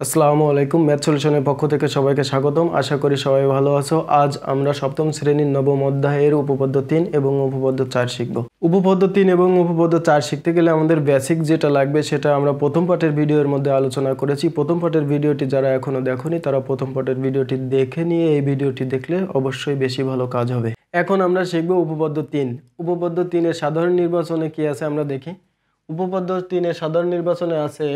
আসসালামু আলাইকুম, ম্যাথ সলিউশনের পক্ষ থেকে সবাইকে স্বাগতম। আশা করি সবাই ভালো আছো। আজ আমরা সপ্তম শ্রেণির নবম অধ্যায়ের উপপাদ্য তিন এবং উপপাদ্য চার শিখব। উপপাদ্য তিন এবং উপপাদ্য চার শিখতে গেলে আমাদের বেসিক যেটা লাগবে সেটা আমরা প্রথম পাঠের ভিডিওর মধ্যে আলোচনা করেছি। প্রথম পাঠের ভিডিওটি যারা এখনও দেখোনি, তারা প্রথম পাঠের ভিডিওটি দেখে নিয়ে এই ভিডিওটি দেখলে অবশ্যই বেশি ভালো কাজ হবে। এখন আমরা শিখব উপপাদ্য তিন। উপপাদ্য তিনের সাধারণ নির্বাচনে কি আছে আমরা দেখি। উপপদ্য তিনের সাধারণ নির্বাচনে আছে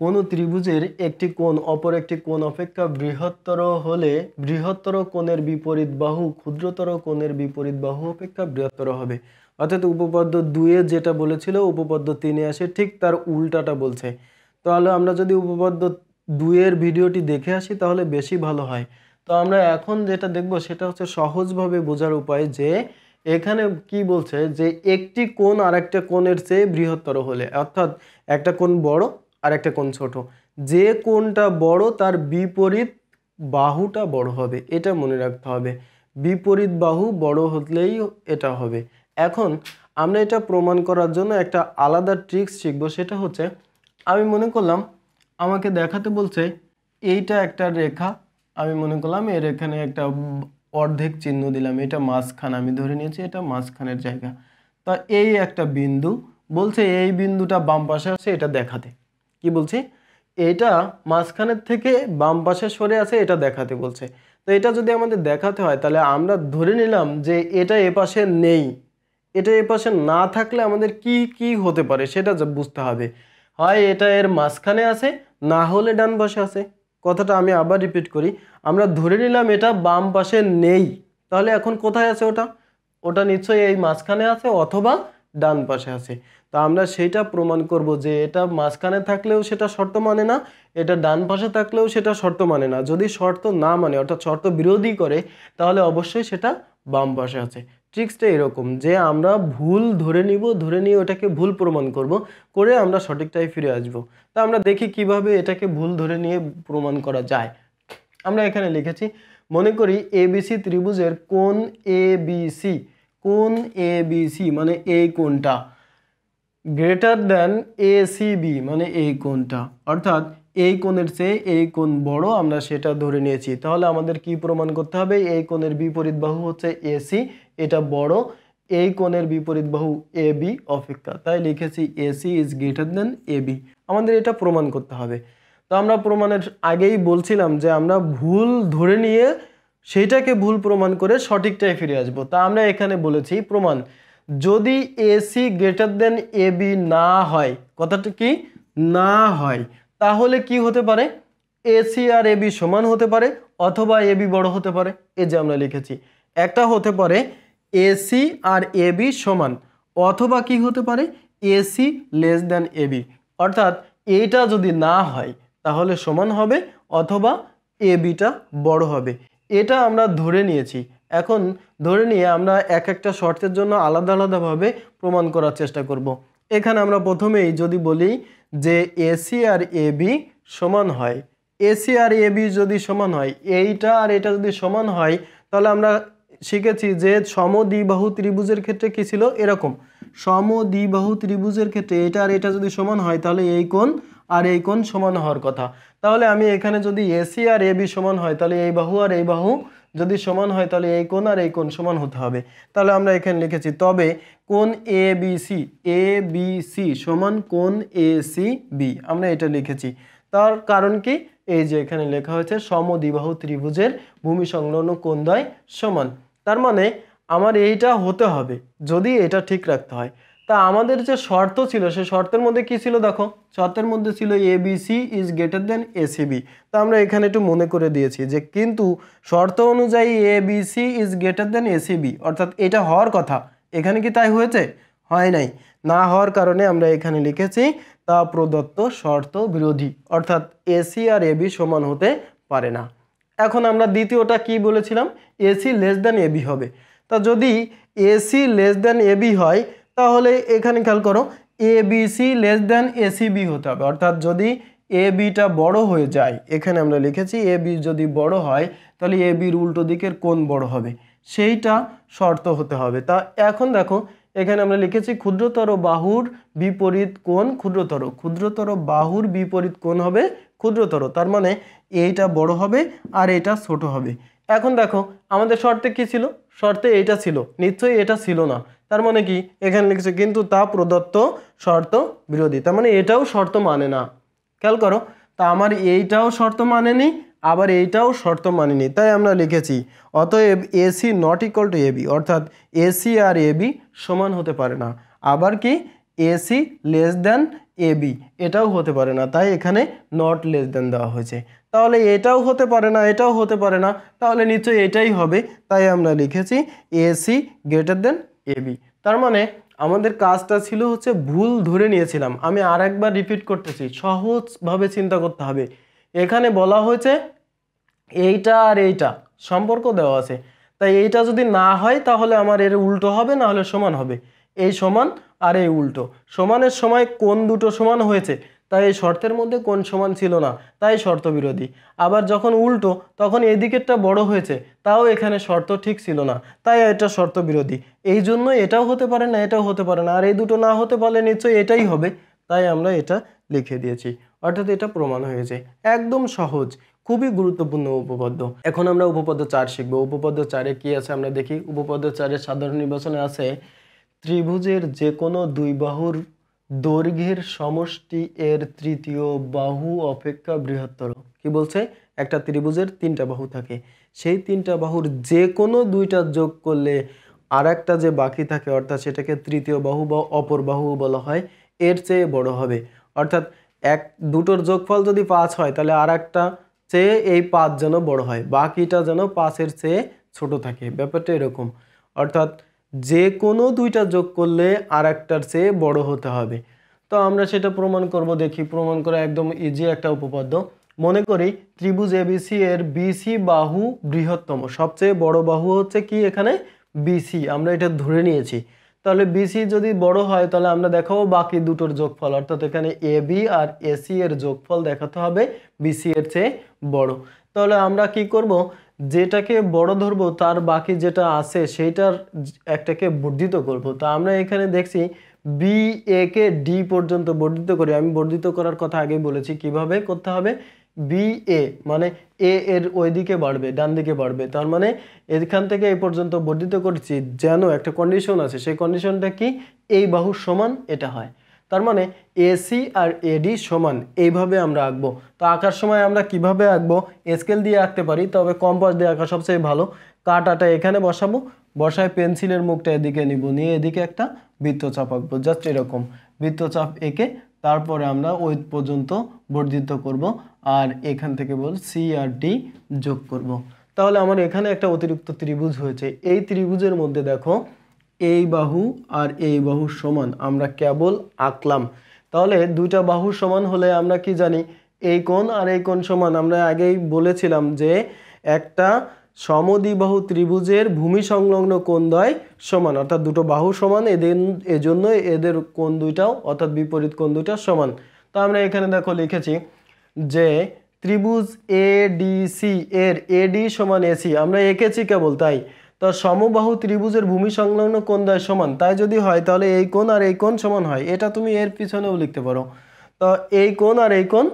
কোনো ত্রিভুজের একটি কোণ অপর একটি কোণ অপেক্ষা বৃহত্তর হলে বৃহত্তর কোণের বিপরীত বাহু ক্ষুদ্রতর কোণের বিপরীত বাহু অপেক্ষা বৃহত্তর হবে। অর্থাৎ উপপাদ্য দুয়ে যেটা বলেছিল, উপপাদ্য তিনে আসে, ঠিক তার উল্টাটা বলছে। তাহলে আমরা যদি উপপাদ্য দুয়ের ভিডিওটি দেখে আসি, তাহলে বেশি ভালো হয়। তো আমরা এখন যেটা দেখব, সেটা হচ্ছে সহজভাবে বোঝার উপায় যে এখানে কি বলছে যে একটি কোণ আর একটা কোণের চেয়ে বৃহত্তর হলে, অর্থাৎ একটা কোণ বড় আর একটা কোণ ছোট। যে কোণটা বড়, তার বিপরীত বাহুটা বড় হবে, এটা মনে রাখতে হবে। বিপরীত বাহু বড় হলেই এটা হবে। এখন আমরা এটা প্রমাণ করার জন্য একটা আলাদা ট্রিক্স শিখব, সেটা হচ্ছে, আমি মনে করলাম, আমাকে দেখাতে বলছে, এইটা একটা রেখা, আমি মনে করলাম, এর এখানে একটা অর্ধেক চিহ্ন দিলাম, এটা মাঝখান, আমি ধরে নিয়েছি, এটা মাঝখানের জায়গা। তা এই একটা বিন্দু, বলছে এই বিন্দুটা বাম পাশে আছে, এটা দেখাতে। কি বলছি? এটা মাঝখানের থেকে বাম পাশে সরে আছে, এটা দেখাতে বলছে। তো এটা যদি আমাদের দেখাতে হয়, তাহলে আমরা ধরে নিলাম যে এটা এ পাশে নেই। এটা এ পাশে না থাকলে আমাদের কি কি হতে পারে সেটা বুঝতে হবে। হয় এটা এর মাঝখানে আছে, না হলে ডান পাশে আছে। কথাটা আমি আবার রিপিট করি। আমরা ধরে নিলাম এটা বাম পাশে নেই। তাহলে এখন কোথায় আছে ওটা? ওটা নিশ্চয়ই এই মাঝখানে আছে অথবা ডান পাশে আছে। তা আমরা সেইটা প্রমাণ করব যে এটা মাঝখানে থাকলেও সেটা শর্ত মানে না, এটা ডান পাশে থাকলেও সেটা শর্ত মানে না। যদি শর্ত না মানে অর্থাৎ শর্ত বিরোধী করে, তাহলে অবশ্যই সেটা বাম পাশে আছে। ট্রিক্সটা এরকম যে আমরা ভুল ধরে নিব, ধরে নিয়ে ওটাকে ভুল প্রমাণ করব, করে আমরা সঠিকটাই ফিরে আসব। তা আমরা দেখি কীভাবে এটাকে ভুল ধরে নিয়ে প্রমাণ করা যায়। আমরা এখানে লিখেছি, মনে করি এবিসি ত্রিভুজের কোন এ সি কোন এ সি মানে এই কোনটা গ্রেটার দ্যান এ বি মানে এই কোণটা। অর্থাৎ এই কোণের চেয়ে এই কোণ বড় আমরা সেটা ধরে নিয়েছি। তাহলে আমাদের কি প্রমাণ করতে হবে? এই কোণের বিপরীত বাহু হচ্ছে এসি এটা বড়। এই কোণের বিপরীত বাহু এ বি অপেক্ষা। তাই লিখেছি AC is greater than A B. আমাদের এটা প্রমাণ করতে হবে। তো আমরা প্রমাণের আগেই বলছিলাম যে আমরা ভুল ধরে নিয়ে সেইটাকে ভুল প্রমাণ করে সঠিকটাই ফিরে আসব। তা আমরা এখানে বলেছি প্রমাণ। যদি AC greater than A B না হয়, কথাটা কি? না হয়। তাহলে কি হতে পারে? এসি আর এ বি সমান হতে পারে, অথবা এ বি বড় হতে পারে। এই যে আমরা লিখেছি। একটা হতে পারে এসি আর এ বি সমান, অথবা কি হতে পারে? AC less than A B অর্থাৎ এইটা যদি না হয়, তাহলে সমান হবে, অথবা এ বিটা বড় হবে। এটা আমরা ধরে নিয়েছি। এখন ধরে নিয়ে আমরা এক একটা শর্তের জন্য আলাদা আলাদাভাবে প্রমাণ করার চেষ্টা করব। এখানে আমরা প্রথমেই যদি বলি যে এসি আর এ বি সমান হয়। এসি আর এ বি যদি সমান হয়, এইটা আর এটা যদি সমান হয়, তাহলে আমরা শিখেছি যে সমদ্বিবাহু ত্রিভুজের ক্ষেত্রে কি ছিল? এরকম। সমদ্বিবাহু ত্রিভুজের ক্ষেত্রে এটা আর এটা যদি সমান হয়, তাহলে এই কোণ আর এই কোণ সমান হওয়ার কথা। তাহলে আমি এখানে যদি এসি আর এ বি সমান হয়, তাহলে এই বাহু আর এই বাহু যদি সমান হয় তাহলে এই কোণ আর এই কোণ সমান হতে হবে। তাহলে আমরা এখানে লিখেছি, তবে কোণ A B C A B C সমান কোণ এ সি বি আমরা এটা লিখেছি। তার কারণ কি? এই যে এখানে লেখা হয়েছে, সমদ্বিবাহু ত্রিভুজের ভূমি সংলগ্ন কোণদ্বয় সমান। তার মানে আমার এইটা হতে হবে, যদি এটা ঠিক রাখতে হয়। তা আমাদের যে শর্ত ছিল, সে শর্তের মধ্যে কি ছিল দেখো? শর্তের মধ্যে ছিল A B C is greater than ACB তা আমরা এখানে একটু মনে করে দিয়েছি যে কিন্তু শর্ত অনুযায়ী A B C is greater than ACB অর্থাৎ এটা হওয়ার কথা। এখানে কি তাই হয়েছে? হয় নাই। না হওয়ার কারণে আমরা এখানে লিখেছি তা প্রদত্ত শর্ত বিরোধী। অর্থাৎ এসি আর এবি সমান হতে পারে না। এখন আমরা দ্বিতীয়টা কি বলেছিলাম? এসি লেস দেন এবি হবে। তা যদি এসি লেস দেন এবি হয় তাহলে এখানে খেয়াল করো A B C less than ACB হতে হবে। অর্থাৎ যদি এ বিটা বড় হয়ে যায়, এখানে আমরা লিখেছি এ বি যদি বড় হয়, তাহলে এ বির উল্টো দিকের কোন বড় হবে। সেইটা শর্ত হতে হবে। তা এখন দেখো, এখানে আমরা লিখেছি ক্ষুদ্রতর বাহুর বিপরীত কোণ ক্ষুদ্রতর। ক্ষুদ্রতর বাহুর বিপরীত কোণ হবে ক্ষুদ্রতর। তার মানে এইটা বড় হবে আর এটা ছোট হবে। এখন দেখো, আমাদের শর্তে কি ছিল? শর্তে এইটা ছিল। নিশ্চয়ই এটা ছিল না। তার মানে কি? এখানে লিখেছে, কিন্তু তা প্রদত্ত শর্ত বিরোধী। তার মানে এটাও শর্ত মানে না। খেয়াল করো, তা আমার এইটাও শর্ত মানেনি, আবার এইটাও শর্ত মানেনি। তাই আমরা লিখেছি, অতএব AC not equal to AB অর্থাৎ এসি আর এবি সমান হতে পারে না। আবার কি? এসি লেস দেন এবি এটাও হতে পারে না। তাই এখানে নট লেস দেন দেওয়া হয়েছে। তাহলে এটাও হতে পারে না, এটাও হতে পারে না। তাহলে নিশ্চয়ই এটাই হবে। তাই আমরা লিখেছি, এসি গ্রেটার দেন এবি তার মানে আমাদের কাজটা ছিল হচ্ছে ভুল ধরে নিয়েছিলাম। আমি আর একবার রিপিট করতেছি, সহজভাবে চিন্তা করতে হবে। এখানে বলা হয়েছে এইটা আর এইটা, সম্পর্ক দেওয়া আছে। তাই এইটা যদি না হয় তাহলে আমার এর উল্টো হবে না হলে সমান হবে। এই সমান আর এই উল্টো। সমানের সময় কোন দুটো সমান হয়েছে? তাই এই শর্তের মধ্যে কোন সমান ছিল না, তাই শর্ত বিরোধী। আবার যখন উল্টো, তখন এদিকেরটা বড় হয়েছে, তাও এখানে শর্ত ঠিক ছিল না, তাই এটা শর্ত বিরোধী। এই জন্য এটাও হতে পারে না, এটাও হতে পারে না, আর এই দুটো না হতে পারলে নিশ্চয়ই এটাই হবে, তাই আমরা এটা লিখে দিয়েছি। অর্থাৎ এটা প্রমাণ হয়েছে। একদম সহজ, খুবই গুরুত্বপূর্ণ উপপাদ্য। এখন আমরা উপপাদ্য চার শিখব। উপপাদ্য চারে কি আছে আমরা দেখি। উপপাদ্য চারের সাধারণ নির্বাচনে আছে ত্রিভুজের যে কোনো দুই বাহুর দৈর্ঘ্যের সমষ্টি এর তৃতীয় বাহু অপেক্ষা বৃহত্তর। কি বলছে? একটা ত্রিভুজের তিনটা বাহু থাকে। সেই তিনটা বাহুর যে কোনো দুইটা যোগ করলে আর একটা যে বাকি থাকে, অর্থাৎ সেটাকে তৃতীয় বাহু বা অপর বাহু বলা হয়, এর চেয়ে বড় হবে। অর্থাৎ এক, দুটোর যোগফল যদি পাঁচ হয়, তাহলে আর একটা চেয়ে এই পাঁচ যেন বড় হয়। বাকিটা যেন পাঁচের চেয়ে ছোট থাকে। ব্যাপারটা এরকম। অর্থাৎ যে কোনো দুইটা যোগ করলে আর একটার চেয়ে বড় হতে হবে। তো আমরা সেটা প্রমাণ করব, দেখি, প্রমাণ করা একদম ইজি একটা উপপাদ্য। মনে করি ত্রিভুজ এবিসি এর বিসি বাহু বৃহত্তম। সবচেয়ে বড় বাহু হচ্ছে কি এখানে? বিসি আমরা এটা ধরে নিয়েছি। তাহলে বিসি যদি বড় হয়, তাহলে আমরা দেখাবো বাকি দুটোর যোগফল। অর্থাৎ এখানে এ বি আর এসি এর যোগফল দেখাতে হবে বিসি এর চেয়ে বড়। তাহলে আমরা কি করব? যেটাকে বড় ধরবো, তার বাকি যেটা আছে সেইটার একটাকে বর্ধিত করব। তা আমরা এখানে দেখছি বি এ কে ডি পর্যন্ত বর্ধিত করি। আমি বর্ধিত করার কথা আগেই বলেছি, কীভাবে করতে হবে? বি এ মানে এ এর ওই দিকে বাড়বে ডান দিকে বাড়বে। তার মানে এখান থেকে এই পর্যন্ত বর্ধিত করছি যেন একটা কন্ডিশন আছে। সেই কন্ডিশনটা কি? এই বাহুর সমান এটা হয়। তার মানে এসি আর এডি সমান, এইভাবে আমরা আঁকবো। তো আঁকার সময় আমরা কীভাবে আঁকবো? স্কেল দিয়ে আঁকতে পারি, তবে কম্পাস দিয়ে আঁকা সবচেয়ে ভালো। কাটাটা এখানে বসাবো, বসায় পেন্সিলের মুখটা এদিকে নিব, নিয়ে এদিকে একটা বৃত্তচাপ আঁকবো, জাস্ট এরকম। বৃত্তচাপ এঁকে তারপরে আমরা ওই পর্যন্ত বর্ধিত করব, আর এখান থেকে বল সি আর ডি যোগ করব। তাহলে আমার এখানে একটা অতিরিক্ত ত্রিভুজ হয়েছে। এই ত্রিভুজের মধ্যে দেখো এই বাহু আর এই বাহু সমান, আমরা কেবল আঁকলাম। তাহলে দুইটা বাহু সমান হলে আমরা কি জানি? এই কোণ আর এই কোণ সমান। আমরা আগেই বলেছিলাম যে একটা সমদ্বিবাহু ত্রিভুজের ভূমি সংলগ্ন কোণ দ্বয় সমান, অর্থাৎ দুটো বাহু সমান, এদের এজন্য এদের কোণ দুইটাও, অর্থাৎ বিপরীত কোণ দুইটা সমান। তো আমরা এখানে দেখো লিখেছি যে ত্রিভুজ এ ডি সি এর এডি সমান এসি আমরা এঁকেছি কেবল, তাই? তো সমবাহু ত্রিভুজের ভূমি সংলগ্ন কোন দ্বয় সমান, তাই যদি হয় তাহলে এই কোণ আর এই কোণ সমান হয়। এটা তুমি এর পিছনেও লিখতে পারো। তো এই কোণ আর এই কোণ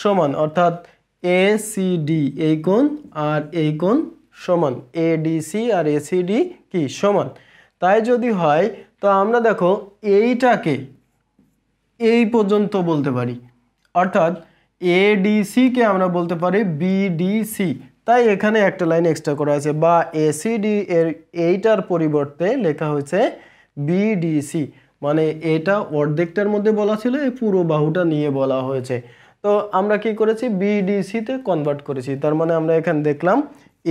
সমান, অর্থাৎ এ সি ডি এই কোণ আর এই কোণ সমান। এ ডি সি আর এ সি ডি কি? সমান। তাই যদি হয়, তো আমরা দেখো এইটাকে এই পর্যন্ত বলতে পারি। অর্থাৎ এডিসিকে আমরা বলতে পারি বিডিসি তাই এখানে একটা লাইন এক্সট্রা করা আছে, বা এসিডি এর এইটার পরিবর্তে লেখা হয়েছে বিডিসি মানে এটা অর্ধেকটার মধ্যে বলা ছিল, এই পুরো বাহুটা নিয়ে বলা হয়েছে। তো আমরা কি করেছি? বিডিসিতে কনভার্ট করেছি, তার মানে আমরা এখানে দেখলাম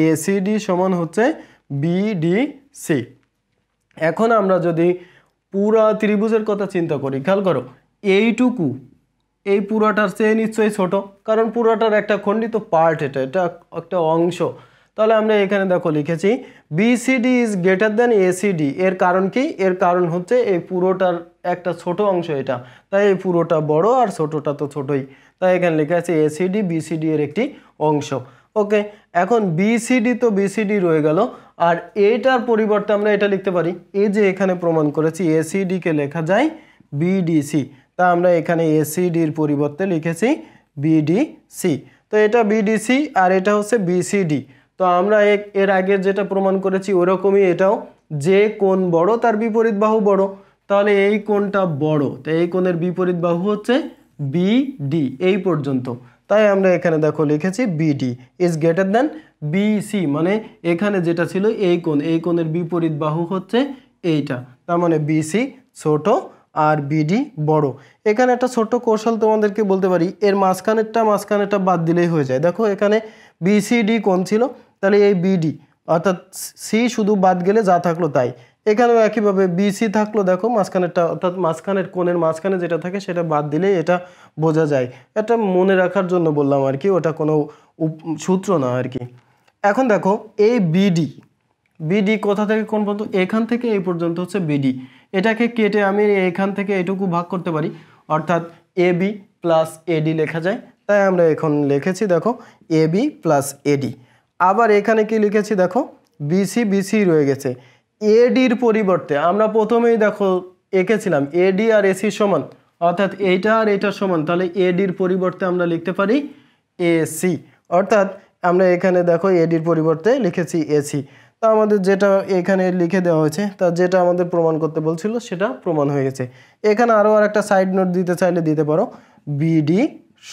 এসিডি সমান হচ্ছে বিডিসি এখন আমরা যদি পুরা ত্রিভুজের কথা চিন্তা করি, খেয়াল করো, এইটুকু এই পুরোটার চেয়ে নিশ্চয়ই ছোট, কারণ পুরোটার একটা খণ্ডিত পার্ট এটা এটা একটা অংশ। তাহলে আমরা এখানে দেখো লিখেছি BCD is greater than ACD এর কারণ কি? এর কারণ হচ্ছে এই পুরোটার একটা ছোট অংশ এটা। তাই এই পুরোটা বড় আর ছোটটা তো ছোটই। তাই এখানে লেখা আছে এসিডি বিসিডি এর একটি অংশ। ওকে এখন বিসিডি তো বিসিডি রয়ে গেল, আর এটার পরিবর্তে আমরা এটা লিখতে পারি। এই যে এখানে প্রমাণ করেছি এসিডিকে লেখা যায় বিডিসি তা আমরা এখানে এসিডির পরিবর্তে লিখেছি বিডিসি তো এটা বিডিসি আর এটা হচ্ছে বিসিডি তো আমরা এর আগে যেটা প্রমাণ করেছি ওরকমই এটাও। যে কোন বড় তার বিপরীত বাহু বড়। তাহলে এই কোণটা বড়, তো এই কোণের বিপরীত বাহু হচ্ছে বিডি এই পর্যন্ত। তাই আমরা এখানে দেখো লিখেছি BD is greater than BC মানে এখানে যেটা ছিল এই কোণ, এই কোণের বিপরীত বাহু হচ্ছে এইটা। তার মানে বিসি ছোট আর বিডি বড়। এখানে একটা ছোট্ট কৌশল তোমাদেরকে বলতে পারি। এর মাঝখানেরটা মাঝখানেরটা বাদ দিলেই হয়ে যায়। দেখো এখানে বিসিডি কোন ছিল। তাহলে এই বিডি অর্থাৎ সি শুধু বাদ গেলে যা থাকল তাই। এখানেও একইভাবে বিসি থাকল। দেখো মাঝখানেরটা অর্থাৎ মাঝখানের কোণের মাঝখানে যেটা থাকে সেটা বাদ দিলেই এটা বোঝা যায়। এটা মনে রাখার জন্য বললাম আর কি। ওটা কোনো সূত্র না আর কি। এখন দেখো এই বিডি বিডি কোথা থেকে কোন পর্যন্ত? এখান থেকে এই পর্যন্ত হচ্ছে বিডি এটাকে কেটে আমি এখান থেকে এটুকু ভাগ করতে পারি। অর্থাৎ এ বি প্লাস এডি লেখা যায়। তাই আমরা এখন লিখেছি, দেখো, এ বি প্লাস এডি আবার এখানে কি লিখেছি, দেখো বিসি বিসি রয়ে গেছে। এডির পরিবর্তে আমরা প্রথমেই, দেখো, এঁকেছিলাম এডি আর এসি সমান। অর্থাৎ এইটা আর এইটার সমান, তাহলে এডির পরিবর্তে আমরা লিখতে পারি এসি অর্থাৎ আমরা এখানে, দেখো এডির পরিবর্তে লিখেছি এসি তা আমাদের যেটা এখানে লিখে দেওয়া হয়েছে, তা যেটা আমাদের প্রমাণ করতে বলছিল সেটা প্রমাণ হয়ে গেছে। এখানে আরও আর একটা সাইড নোট দিতে চাইলে দিতে পারো। বিডি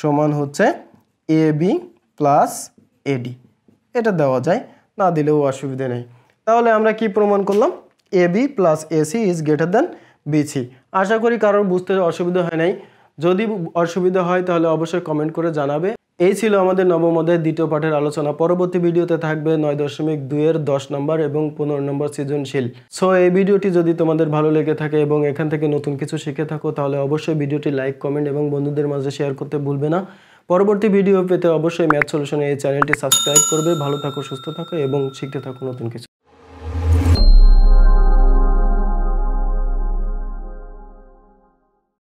সমান হচ্ছে এ বি প্লাস এডি এটা দেওয়া যায়, না দিলেও অসুবিধে নেই। তাহলে আমরা কি প্রমাণ করলাম? A B plus AC is greater than BC আশা করি কারোর বুঝতে অসুবিধা হয় নাই। যদি অসুবিধা হয় তাহলে অবশ্যই কমেন্ট করে জানাবে। এই ছিল আমাদের নবম অধ্যায়ের দ্বিতীয় পাঠের আলোচনা। পরবর্তী ভিডিওতে থাকবে নয় দশমিক দুইয়ের দশ নম্বর এবং পনেরো নম্বর সৃজনশীল। সো এই ভিডিওটি যদি তোমাদের ভালো লেগে থাকে এবং এখান থেকে নতুন কিছু শিখে থাকো, তাহলে অবশ্যই ভিডিওটি লাইক, কমেন্ট এবং বন্ধুদের মাঝে শেয়ার করতে ভুলবে না। পরবর্তী ভিডিও পেতে অবশ্যই ম্যাথ সলিউশনে এই চ্যানেলটি সাবস্ক্রাইব করবে। ভালো থাকো, সুস্থ থাকো এবং শিখতে থাকো নতুন কিছু।